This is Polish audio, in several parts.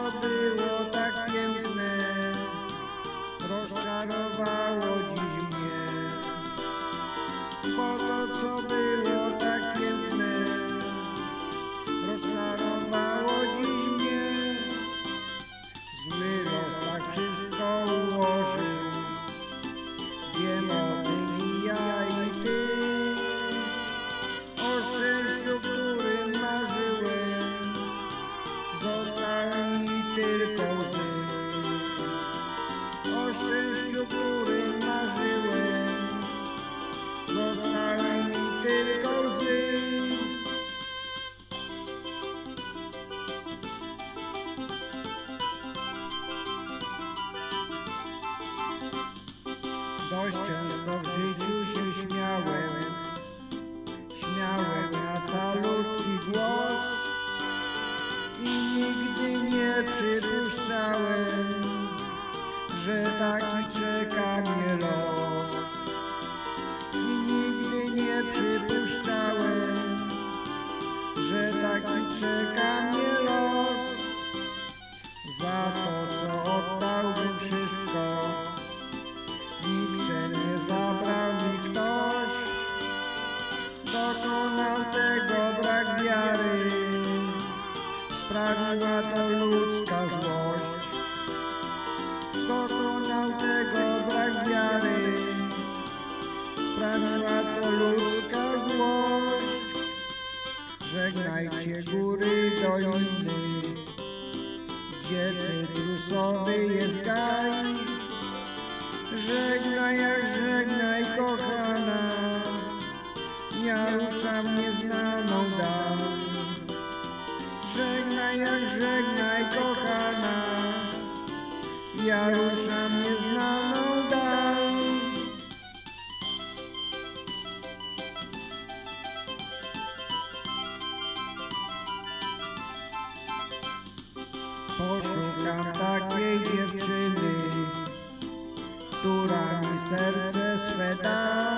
co było tak piękne, rozczarowało dziś mnie. Bo to, co było szczęściu, którym marzyłem, zostały mi tylko łzy. Dość często w życiu się śmiałem, śmiałem na calutki głos i nigdy nie przypuszczałem, że taki czeka mnie los. I nigdy nie przypuszczałem, że taki czeka mnie los. Za to, co oddałbym wszystko, nikczemnie zabrał mi ktoś. Dokonał tego brak wiary, sprawiła to ludzka sprawiła to ludzka złość. Żegnajcie góry, doliny, gdzie cytrusowy jest gaj. Żegnaj, jak żegnaj, kochana, ja ruszam nieznaną dal. Żegnaj, jak żegnaj, kochana, ja ruszam nieznaną dal. Poszukam takiej dziewczyny, która mi serce swe da.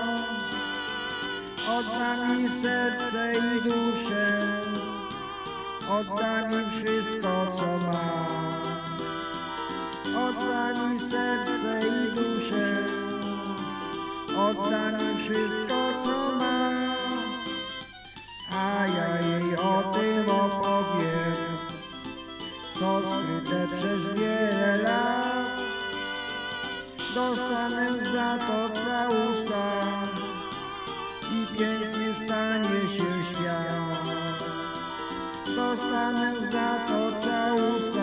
Odda mi serce i duszę, odda mi wszystko, co ma. Odda mi serce i duszę, odda mi wszystko, co ma. A co skryte przez wiele lat. Dostanę za to całusa i piękny stanie się świat. Dostanę za to całusa